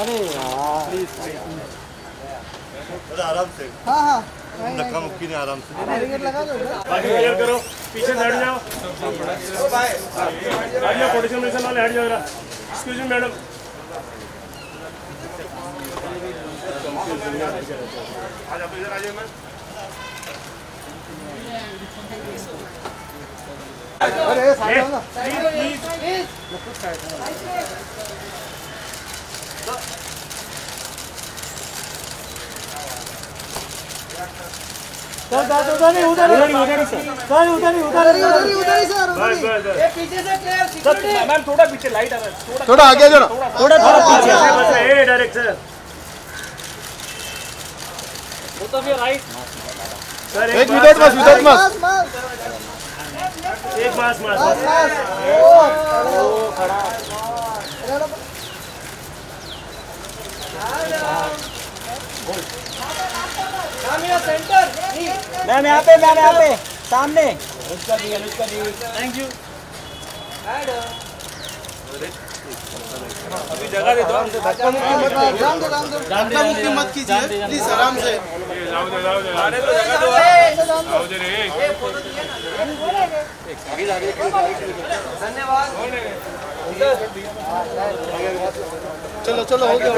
अरे यार। थोड़ा आराम से। हाँ हाँ। धक्का मुक्की नहीं आराम से। बैरिकेड लगा दो बाकी क्लियर करो। पीछे हट जाओ। हट जाओ पोजिशन मिशन वाले हट जाओ जरा। एक्सक्यूज मी मैडम अरे साइड हो ना। प्लीज़ प्लीज़ सर दादा उधर नहीं उधर उधर ही उधर ही सर। सर उधर ही उधर ही। उधर ही उधर ही सर बस बस बस। पीछे से प्लेयर मैम थोड़ा पीछे लाइट आ रहा है थोड़ा थोड़ा आगे जरा। थोड़ा थोड़ा पीछे से बस ए direct sir both of your right sir एक एक विदाउट मास विदाउट मास एक मास मास मास ओ खड़ा। मैम यहाँ पे मैम यहाँ पे। सामने। थैंक यू अभी जगह दे दो। धक्का मुक्की मत कीजिए। प्लीज़ आराम से। जाओ दे जाओ अरे तो जगह दो। जाओ दे रे चलो चलो हो गया